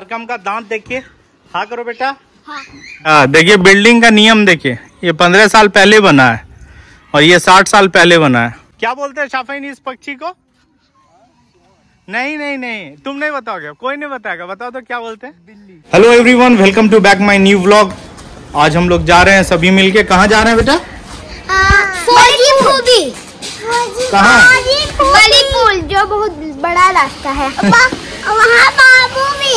Arkham का दांत देखिए। हाँ करो बेटा। हाँ। हाँ देखिए बिल्डिंग का नियम देखिए। ये पंद्रह साल पहले बना है और ये साठ साल पहले बना है। क्या बोलते हैं शाफाइन इस पक्षी को? नहीं नहीं नहीं। तुम नहीं बताओगे। कोई नहीं बताएगा। बताओ तो क्या बोलते हैं? Hello everyone welcome to back my new vlog आज हम लोग जा रहे हैं सभी मिलके। कहाँ जा रहे हैं बेटा? कहाँ? जो बहुत बड़ा रास्ता है। वहाँ बाबू भी है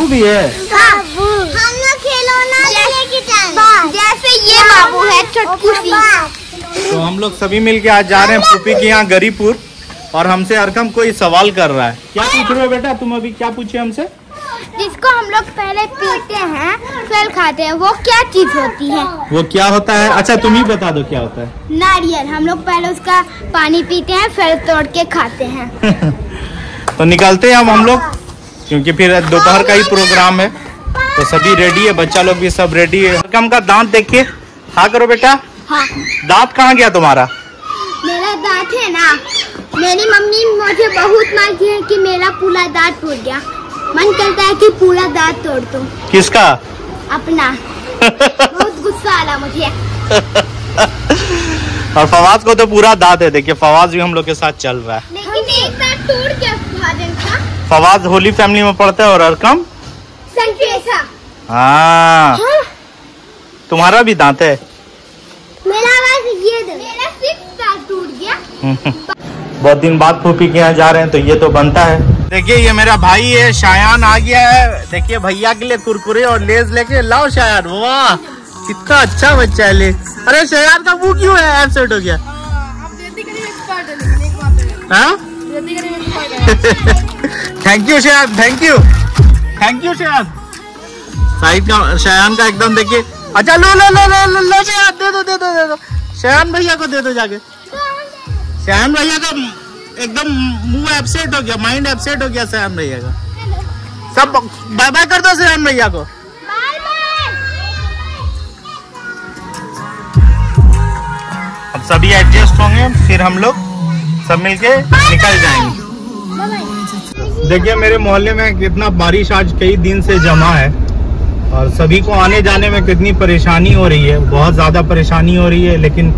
बाबू भी है। बाबू। हम लोग खिलौना लेके जाएँगे जैसे ये बाबू है छोटकू सी। तो हम लोग सभी मिलके आज जा रहे हैं पुपी के यहाँ गरीपुर और हमसे अरकम कोई सवाल कर रहा है। क्या पूछ रहे हो बेटा तुम अभी क्या पूछे हमसे? जिसको हम लोग पहले पीते हैं फिर खाते हैं वो क्या चीज़ होती है? वो क्या होता है? अच्छा तुम ही बता दो क्या होता है। नारियल। हम लोग पहले उसका पानी पीते हैं फिर तोड़ के खाते हैं। तो निकलते हैं अब हम लोग। क्योंकि फिर दोपहर का ही प्रोग्राम है। तो सभी रेडी है बच्चा लोग भी सब रेडी है। अरकम का दांत देखिए। हाँ करो बेटा। हाँ। दांत कहाँ गया तुम्हारा? मेरा दांत है ना। मेरी मम्मी मुझे बहुत मारती है कि मेरा पूरा दांत टूट गया। मन करता है कि पूरा दांत तोड़ दूँ। किसका? अपना। बहुत गुस्सा आ रहा मुझे। और फवाद को तो पूरा दांत है। देखिए फवाद भी हम लोग के साथ चल रहा है। लेकिन एक दांत टूट गया फवाद होली फैमिली में पढ़ता है और अरकम? हाँ। हाँ। तुम्हारा भी दांत है। मेरा ये मेरा टूट गया। बहुत दिन बाद फूफी के यहाँ जा रहे हैं तो ये तो बनता है। देखिए ये मेरा भाई है शायान आ गया है। देखिए भैया के लिए कुरकुरे और लेज लेके लाओ शायान। वाह कितना अच्छा बच्चा है ले अरे शायान का मुँह क्यों है? एबसेंट हो गया। हाँ? Thank you Shayan thank you thank you Shayan Sahid का शायान का एकदम देखिए अच्छा लो लो लो लो लो शायान दे दो दे दो दे दो शायान भैया को दे दो जाके श्याम भैया का एकदम मुँह एबसेंट हो गया माइंड एबसेंट हो गया श्याम भैया का सब बाय बाय कर दो श्याम भैया को अब सभी एडजस्ट होंगे, फिर हम लोग सब मिलके निकल जाएँगे। देखिए, मेरे मोहल्ले में कितना बारिश आज कई दिन से जमा है और सभी को आने जाने में कितनी परेशानी हो रही है। बहुत ज़्यादा परेशानी हो रही है, लेकिन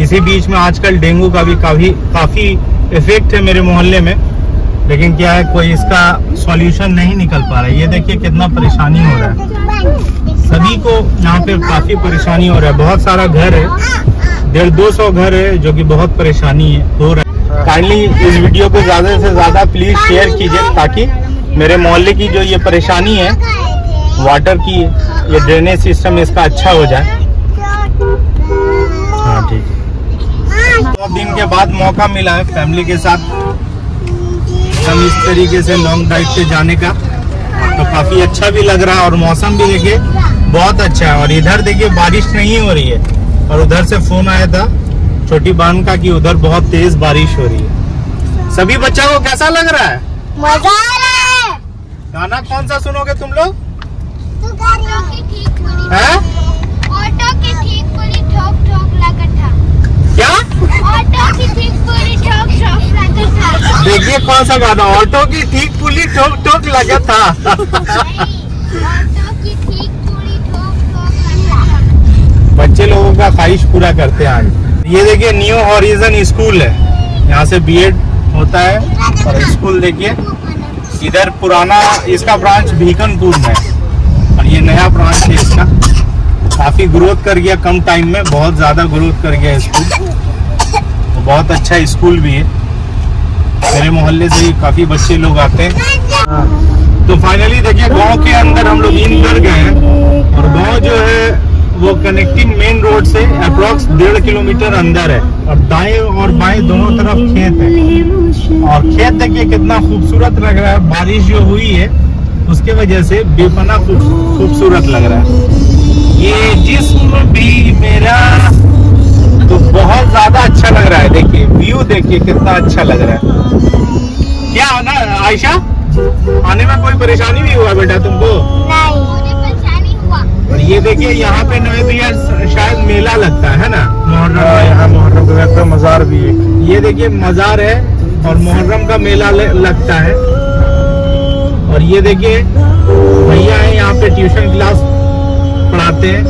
इसी बीच में आजकल डेंगू का भी काफ़ी काफ़ी इफ़ेक्ट है मेरे मोहल्ले में। लेकिन क्या है, कोई इसका सॉल्यूशन नहीं निकल पा रहा है। ये देखिए कितना परेशानी हो रहा है। सभी को यहाँ पे काफ़ी परेशानी हो रहा है। बहुत सारा घर है, डेढ़ दो सौ घर है, जो कि बहुत परेशानी है हो रहा है। काइंडली इस वीडियो को ज़्यादा से ज़्यादा प्लीज़ शेयर कीजिए ताकि मेरे मोहल्ले की जो ये परेशानी है वाटर की ये ड्रेनेज सिस्टम इसका अच्छा हो जाए। हाँ ठीक है। दो दिन के बाद मौका मिला है फैमिली के साथ। हम इस तरीके से लॉन्ग ड्राइव पे जाने का। तो काफ़ी अच्छा भी लग रहा है और मौसम भी देखिए बहुत अच्छा है। और इधर देखिए बारिश नहीं हो रही है। और उधर से फ़ोन आया था। छोटी बहन का कि उधर बहुत तेज बारिश हो रही है। सभी बच्चों को कैसा लग रहा है? मज़ा आ रहा है। गाना कौन सा सुनोगे तुम लोग? ऑटो की ठीक पूरी हैं? ऑटो की ठीक पूरी ठोक ठोक लगा था। क्या? ऑटो की ठीक पूरी ठोक ठोक लगा था। देखिए कौन सा गाना ऑटो की ठीक पुली ठोक ठोक लगा था। ऑटो की ठीक पूरी ठोक ठोक लगा था। बच्चे लोगों का ख्वाहिश पूरा करते हैं आज। ये देखिए न्यू हॉरिजन स्कूल है। यहाँ से बीएड होता है और स्कूल देखिए, इधर पुराना इसका ब्रांच भीकनपुर में और ये नया ब्रांच है इसका। काफ़ी ग्रोथ कर गया, कम टाइम में, बहुत ज़्यादा ग्रोथ कर गया स्कूल तो बहुत अच्छा स्कूल भी है। मेरे मोहल्ले से ही काफ़ी बच्चे लोग आते हैं। तो फाइनली देखिए, गाँव के अंदर हम लोग इन कर गए हैं। और गाँव जो है वो कनेक्टिंग मेन रोड से अप्रोक्स डेढ़ किलोमीटर अंदर है। और दाएँ और बाएँ दोनों तरफ़ खेत है। और खेत देखिए कितना खूबसूरत लग रहा है। बारिश जो हुई है, उसके वजह से बेपना खूबसूरत लग रहा है। ये जिस्म भी मेरा तो बहुत ज़्यादा अच्छा लग रहा है। देखिए व्यू देखिए कितना अच्छा लग रहा है। क्या ना आयशा? आने में कोई परेशानी भी हुआ बेटा तुमको? नहीं। और ये देखिए यहाँ पे नए यार शायद मेला लगता है ना? मुहर्रम यहाँ मुहर्रम का लगता है मजार भी है। ये देखिए मजार है और मुहर्रम का मेला लगता है। और ये देखिए भैया है यहाँ पे ट्यूशन क्लास पढ़ाते हैं।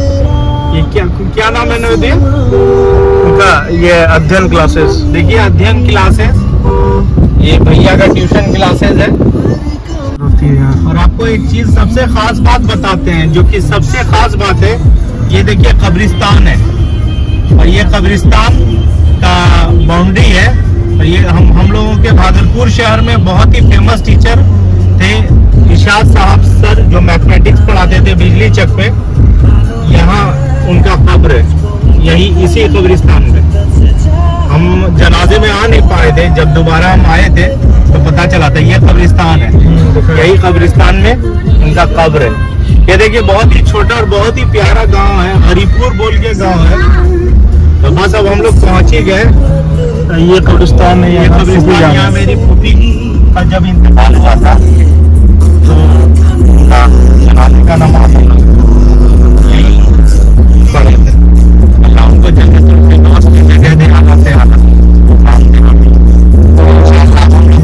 ये क्या क्या नाम है नवोदय उनका ये अध्ययन क्लासेस। देखिए अध्ययन क्लासेस। ये भैया का ट्यूशन क्लासेस है। होती है यहाँ। और आपको एक चीज़ सबसे खास बात बताते हैं, जो कि सबसे खास बात है, ये देखिए कब्रिस्तान है। और ये कब्रिस्तान का बाउंड्री है। और ये हम हम लोगों के भागलपुर शहर में बहुत ही फ़ेमस टीचर थे इशाद साहब सर, जो मैथमेटिक्स पढ़ाते थे बिजली चक पे। यहाँ उनका कब्र है। यही इसी कब्रिस्तान में। हम जनाजे में आ नहीं पाए थे, जब दोबारा हम आए थे। तो पता चला था ये कब्रिस्तान है। यही कब्रिस्तान में उनका कब्र है। ये देखिए बहुत ही छोटा और बहुत ही प्यारा गाँव है हरिपुर बोल के गाँव है। तो बस अब हम लोग पहुँच ही गए। ये कब्रिस्तान है ये कब्रिस्तान यहाँ मेरी फूफी का जब इंतकाल हुआ था तो जनाजे का नमाज़ हम लोग यहीं पढ़े थे। अल्लाह उनको जन्नत की जगह दे से आला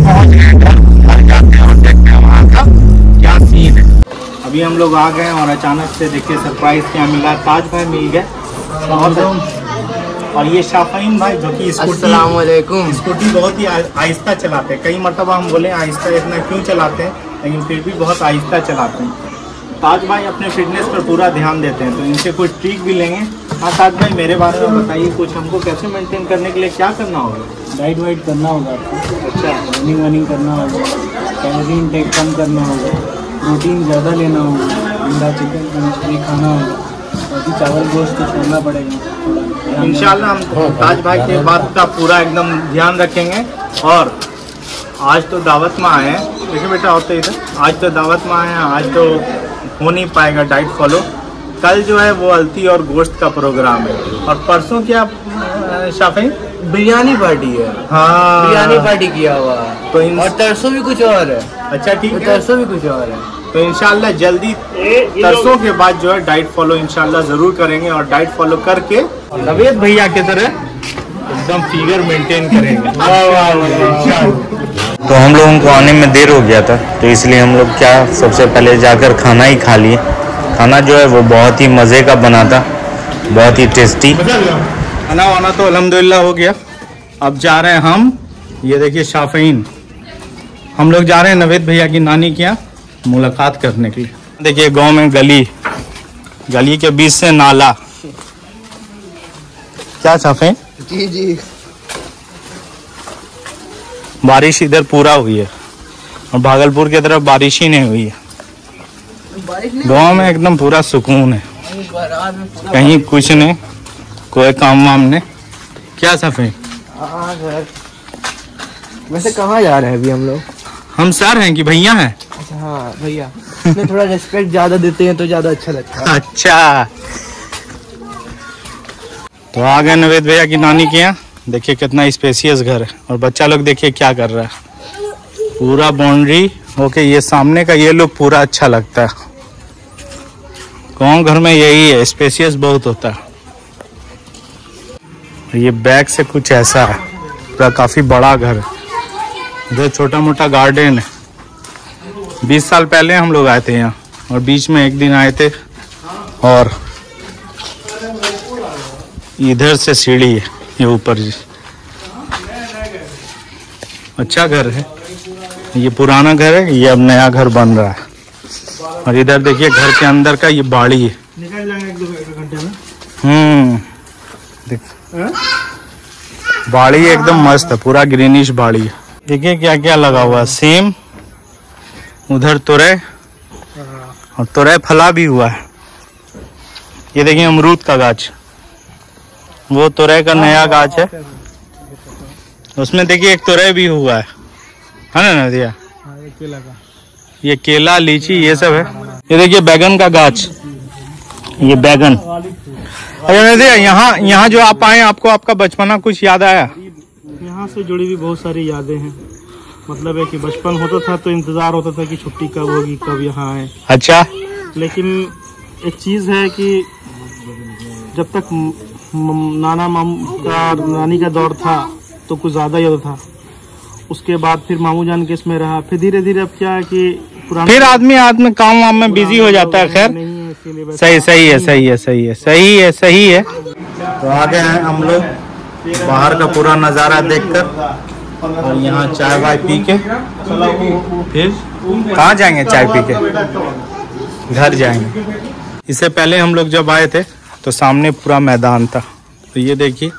पहुँच गए घर घर जाते हैं और देखते हैं वहाँ का क्या सीन है अभी हम लोग आ गए और अचानक से देखिए सरप्राइज़ क्या मिला। ताज भाई मिल गए बहुत और ये शाफीन भाई जो कि स्कूटी स्कूटी बहुत ही आहिस्ता चलाते हैं। कई मरतबा हम बोले आहिस्ता इतना क्यों चलाते हैं? लेकिन फिर भी बहुत आहिस्ता चलाते हैं। ताज भाई अपने फिटनेस पर पूरा ध्यान देते हैं तो इनसे कुछ ट्रिक भी लेंगे। हाँ ताज भाई मेरे बारे में बताइए कुछ हमको कैसे मेंटेन करने के लिए क्या करना होगा? डाइट वाइट करना होगा आपको। अच्छा। रनिंग वनिंग करना होगा। कैलोरी इंटेक कम करना होगा। प्रोटीन ज़्यादा लेना होगा। अंडा चिकन मछली खाना होगा। बाकी चावल गोश्त तो छोड़ना पड़ेगा। इंशाल्लाह हम ताज भाई के बात का पूरा एकदम ध्यान रखेंगे। और आज तो दावत में आए हैं। देखिए बेटा होते इधर आज तो दावत में आए हैं। आज तो हो नहीं पाएगा डाइट फॉलो। कल जो है वो अलती और गोश्त का प्रोग्राम है। और परसों क्या शाफी बिरयानी पार्टी है। हाँ। बिरयानी पार्टी किया हुआ है। तो इन और तरसों भी कुछ और है। अच्छा ठीक तो है। तरसों भी कुछ और है। तो इंशाल्लाह जल्दी तरसों के बाद जो है डाइट फॉलो इंशाल्लाह ज़रूर करेंगे और डाइट फॉलो करके नवेद भैया की तरह एकदम फिगर मेंटेन करेंगे। तो हम लोगों को आने में देर हो गया था तो इसलिए हम लोग क्या सबसे पहले जाकर खाना ही खा लिए। खाना जो है वो बहुत ही मज़े का बना था बहुत ही टेस्टी खाना वाना तो अल्हम्दुलिल्लाह हो गया। अब जा रहे हैं हम ये देखिए शाफीन हम लोग जा रहे हैं नवेद भैया की नानी के यहाँ मुलाकात करने के लिए। देखिए गाँव में गली गली के बीच से नाला। क्या शाफीन जी जी। बारिश इधर पूरा हुई है। और भागलपुर की तरफ़ बारिश ही नहीं हुई है। गाँव में एकदम पूरा सुकून है। कहीं कुछ नहीं कोई काम वाम नहीं। क्या सफ़ेद हाँ वैसे कहाँ जा रहे हैं अभी हम लोग? हम सर हैं कि भैया हैं? अच्छा हाँ भैया। थोड़ा रिस्पेक्ट ज़्यादा देते हैं तो ज़्यादा अच्छा लगता है। अच्छा। तो आ गए नवेद भैया की नानी के यहाँ। देखिए कितना स्पेसियस घर है। और बच्चा लोग देखिए क्या कर रहा है। पूरा बाउंड्री ओके ये सामने का ये लुक पूरा अच्छा लगता है। गाँव घर में यही है स्पेसियस बहुत होता है। ये बैक से कुछ ऐसा है, पूरा काफ़ी बड़ा घर। इधर छोटा मोटा गार्डन है। बीस साल पहले हम लोग आए थे यहाँ, और बीच में एक दिन आए थे, और इधर से सीढ़ी है, ये ऊपर जी अच्छा घर है। ये पुराना घर है, ये अब नया घर बन रहा है। और इधर देखिए घर के अंदर का ये बाड़ी है। निकल जाएँगे एक दो एक घंटे में। हम्म। देख। बाड़ी एकदम मस्त है पूरा ग्रीनिश बाड़ी है। देखिए क्या क्या लगा हुआ है। सेम उधर तुरई और तुरई फला भी हुआ है। ये देखिए अमरूद का गाछ। वो तुरई का नया गाछ है। उसमें देखिए एक तुरई भी हुआ है। है ना नदिया? हाँ एक केला का। ये केला लीची ये सब है। ये देखिए बैगन का गाछ। ये बैगन। अच्छा यहाँ यहाँ जो आप आए आपको आपका बचपना कुछ याद आया? यहाँ से जुड़ी हुई बहुत सारी यादें हैं। मतलब है कि बचपन होता था तो इंतज़ार होता था कि छुट्टी कब होगी कब यहाँ आए। अच्छा। लेकिन एक चीज़ है कि जब तक नाना माम का नानी का दौर था तो कुछ ज़्यादा ही होता था। उसके बाद फिर मामू जान के इसमें रहा। फिर धीरे धीरे अब क्या है कि फिर आदमी आदमी काम वाम में बिज़ी हो जाता है खैर। है सही सही है सही है सही है सही है सही है। तो आ गए हैं हम लोग बाहर का पूरा नज़ारा देखकर और यहाँ चाय वाय पी के फिर कहाँ जाएँगे चाय पी के? घर जाएँगे। इससे पहले हम लोग जब आए थे तो सामने पूरा मैदान था। तो ये देखिए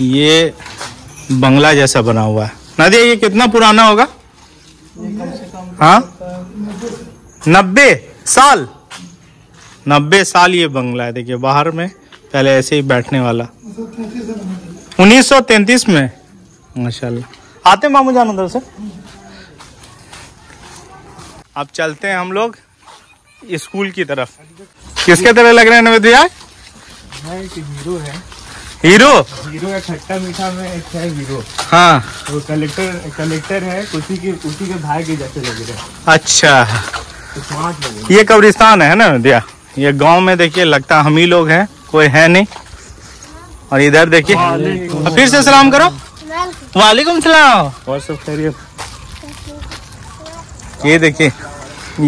ये बंगला जैसा बना हुआ है। नदिया, ये कितना पुराना होगा? हाँ? नब्बे साल। नब्बे साल ये बंगला है, देखिए, बाहर में, पहले ऐसे ही बैठने वाला। 1933 में। माशाल्लाह। आते मामू जान उधर से। अब चलते हैं हम लोग स्कूल की तरफ़। किसके तरह लग रहे हैं नवेद भैया? है। हीरो? हीरो है खट्टा मीठा में एक है हीरो। हाँ। वो कलेक्टर कलेक्टर है उसी के उसी के भाई के जैसे लग रहे अच्छा। तो ये कब्रिस्तान है ना भैया ये गाँव में देखिए लगता हम ही लोग हैं कोई है नहीं। और इधर देखिए। फिर से सलाम करो। वालेकुम। सलाम। और सब खैरियत। ये देखिए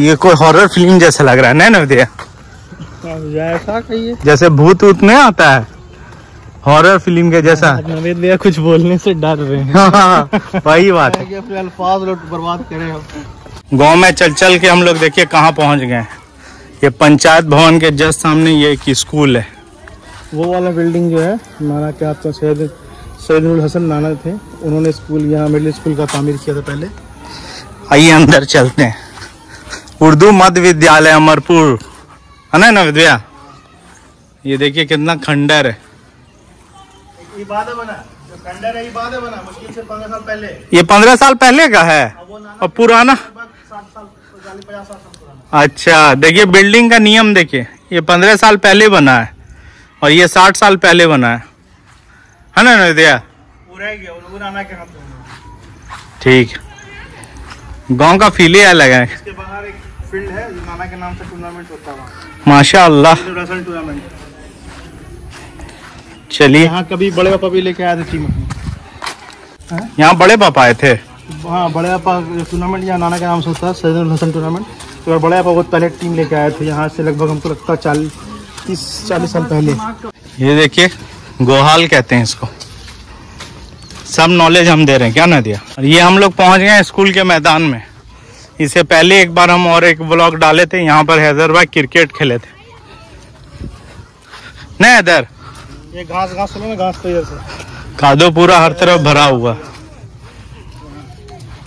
ये कोई हॉरर फ़िल्म जैसा लग रहा है नहीं ना भैया ऐसा कहिए। जैसे भूत ऊत नहीं आता है। हॉरर फ़िल्म के जैसा। नवेद भैया कुछ बोलने से डर रहे हैं। हाँ, वही बात है। अपने बर्बाद करें गाँव में चल चल के हम लोग देखिए कहाँ पहुँच गए ये पंचायत भवन के जस्ट सामने ये एक स्कूल है। वो वाला बिल्डिंग जो है नाना के आपका सैयद सैदुल हसन नाना थे। उन्होंने स्कूल यहाँ मिडिल स्कूल का तामीर किया था पहले। आइए अंदर चलते हैं। उर्दू मध्य विद्यालय अमरपुर। है ना नवेद विद्या ये देखिए कितना खंडर है। बना जो खंडर है बना मुश्किल से पंद्रह साल पहले। ये पंद्रह साल पहले का है? और पुराना? अच्छा देखिए बिल्डिंग का नियम देखिए। ये पंद्रह साल पहले बना है और ये साठ साल पहले बना है। है ना नदिया ठीक। गाँव का फील ही अलग है। इसके बाहर एक फ़ील्ड है नाना के नाम से टूर्नामेंट होता है माशा अल्लाह टूर्नामेंट चलिए। यहाँ कभी बड़े पापा भी लेके आए थे टीम अपनी। यहाँ बड़े पापा आए थे? हाँ बड़े पापा टूर्नामेंट यहाँ नाना के नाम से होता है सैदुल हसन टूर्नामेंट तो बड़े पापा बहुत पहले टीम लेके आए थे यहाँ से लगभग हमको लगता है चालीस तीस चालीस साल पहले। ये देखिए गोहाल कहते हैं इसको। सब नॉलेज हम दे रहे हैं क्या ना दिया? और ये हम लोग पहुँच गए स्कूल के मैदान में। इससे पहले एक बार हम और एक ब्लॉग डाले थे यहाँ पर हैदराबाद क्रिकेट खेले थे। नहीं हैदर ये घास घास सुनो ना घास तो इधर से। कादो पूरा हर तरफ़ भरा हुआ।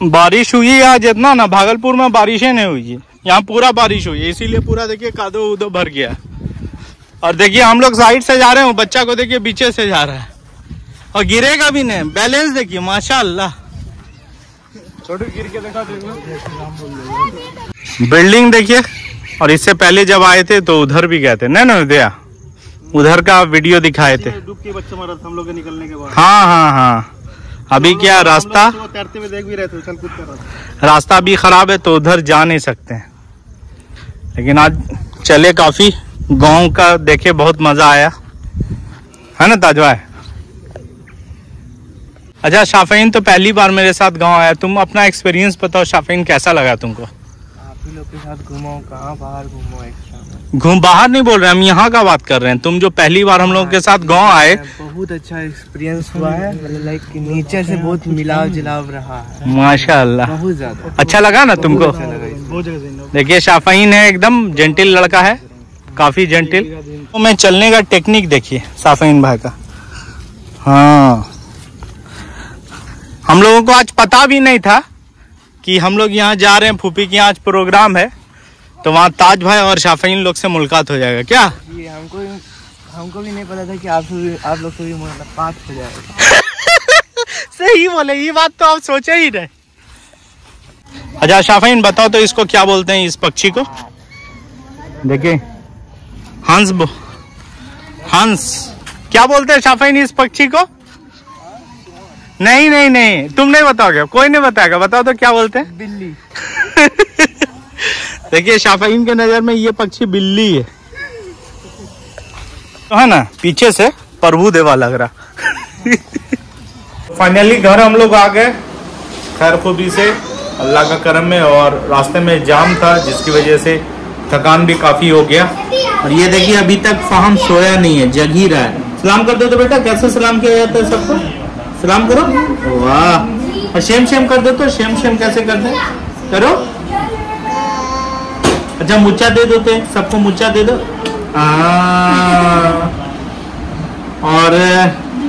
बारिश हुई है आज इतना ना भागलपुर में बारिशें नहीं हुई। है यहाँ पूरा बारिश हुई है इसीलिए पूरा देखिए कादो उदो भर गया। और देखिए हम लोग साइड से जा रहे हैं बच्चा को देखिए पीछे से जा रहा है। और गिरेगा भी नहीं बैलेंस देखिए माशा अल्लाह छोटू गिर के देखा बिल्डिंग देखिए और इससे पहले जब आए थे तो उधर भी गए थे। नहीं ना दिया उधर का वीडियो दिखाए थे। डूब के बच्चा मरा था हम लोग के निकलने के बाद। हाँ हाँ हाँ। अभी क्या रास्ता? तैरते हुए देख भी रहे थे कूद कर रास्ता भी खराब है तो उधर जा नहीं सकते। हैं लेकिन आज चले काफ़ी गाँव का देखे बहुत मज़ा आया। है ना ताजवा? अच्छा शाफीन तो पहली बार मेरे साथ गाँव आया। तुम अपना एक्सपीरियंस बताओ शाफीन कैसा लगा तुमको? आप ही लोग के साथ घूमो कहाँ बाहर घूमो एक्स्ट्रा घूम बाहर नहीं बोल रहे हम यहाँ का बात कर रहे हैं। तुम जो पहली बार हम लोगों के साथ गाँव आए। बहुत अच्छा एक्सपीरियंस हुआ है। मतलब लाइक नेचर से बहुत मिलाव जुलाव रहा है। माशाल्लाह। बहुत ज़्यादा। अच्छा लगा ना तुमको? बहुत जगह देखिए शाफीन है एकदम जेंटिल लड़का है। काफ़ी जेंटिल तो मैं चलने का टेक्निक देखिए साफीन भाई का। हाँ। हम लोगों को आज पता भी नहीं था कि हम लोग यहाँ जा रहे हैं। फूफी के यहाँ आज प्रोग्राम है। तो वहाँ ताज भाई और शाफीन लोग से मुलाकात हो जाएगा क्या? ये हमको हमको भी नहीं पता था कि आप आप लोग से भी मुलाकात हो जाएगा। सही बोले ये बात तो आप सोचे ही रहे अच्छा शाफीन बताओ तो इसको क्या बोलते हैं इस पक्षी को? देखिए। हंस बो हंस। क्या बोलते हैं शाफीन इस पक्षी को? नहीं नहीं नहीं तुम नहीं बताओगे कोई नहीं बताएगा। बताओ तो क्या बोलते हैं? बिल्ली। देखिए शाफीन के नज़र में ये पक्षी बिल्ली है। तो है ना पीछे से प्रभु देवा लग रहा। फाइनली घर हम लोग आ गए खैर खूबी से अल्लाह का करम में और रास्ते में जाम था जिसकी वजह से थकान भी काफ़ी हो गया। और ये देखिए अभी तक फाहम सोया नहीं है जग ही रहा है। सलाम कर दो तो बेटा कैसे सलाम किया जाता है सबको? सलाम करो। वाह। और शेम शेम कर दो तो शेम शेम कैसे करते हैं? करो। अच्छा मुच्चा दे दो तो सबको मुच्चा दे दो। आ, और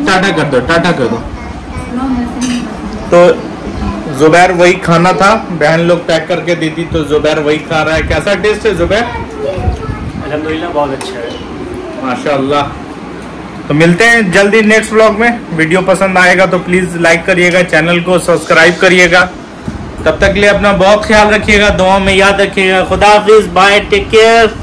टाटा कर दो टाटा कर दो। तो जुबैर वही खाना था बहन लोग पैक करके दी थी तो जुबैर वही खा रहा है। कैसा टेस्ट है जुबैर? अलहमदिल्ला बहुत अच्छा है। माशाल्लाह। तो मिलते हैं जल्दी नेक्स्ट व्लॉग में। वीडियो पसंद आएगा तो प्लीज़ लाइक करिएगा चैनल को सब्सक्राइब करिएगा। तब तक के लिए अपना बहुत ख्याल रखिएगा, दुआ में याद रखिएगा। खुदा हाफिज बाय टेक केयर